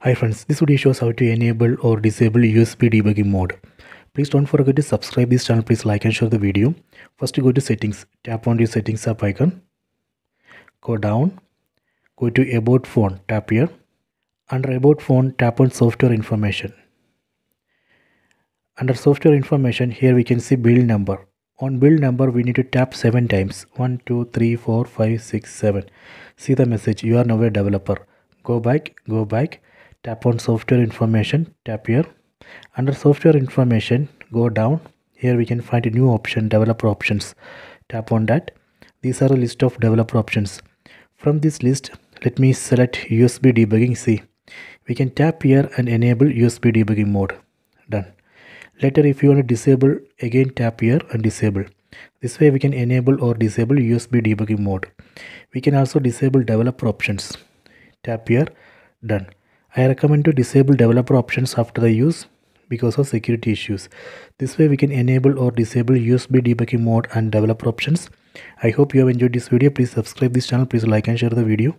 Hi friends, this video shows how to enable or disable USB debugging mode. Please don't forget to subscribe this channel. Please like and share the video. First go to settings. Tap on the settings app icon. Go down. Go to about phone. Tap here. Under about phone, tap on software information. Under software information, here we can see build number. On build number, we need to tap 7 times. 1, 2, 3, 4, 5, 6, 7. See the message. You are now a developer. Go back. Go back tap on software information tap here. Under software information go down. Here we can find a new option developer options. Tap on that. These are a list of developer options. From this list let me select usb debugging c. We can tap here and enable usb debugging mode. Done. Later if you want to disable again tap here and disable. This way we can enable or disable usb debugging mode. We can also disable developer options. Tap here. Done I recommend to disable developer options after the use because of security issues. This way we can enable or disable USB debugging mode and developer options. I hope you have enjoyed this video. Please subscribe this channel. Please like and share the video.